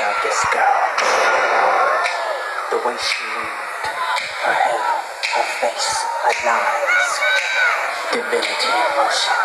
something different about this girl. The way she moved, her hair, her face, her eyes, divinity in motion.